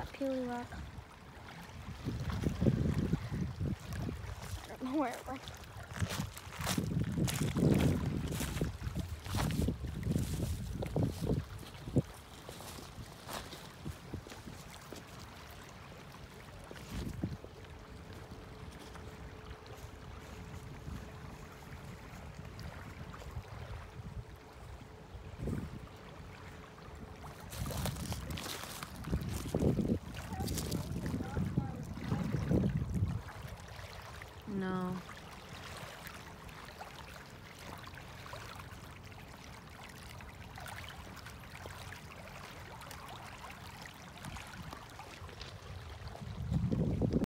that peely rock. I don't know where it went. No.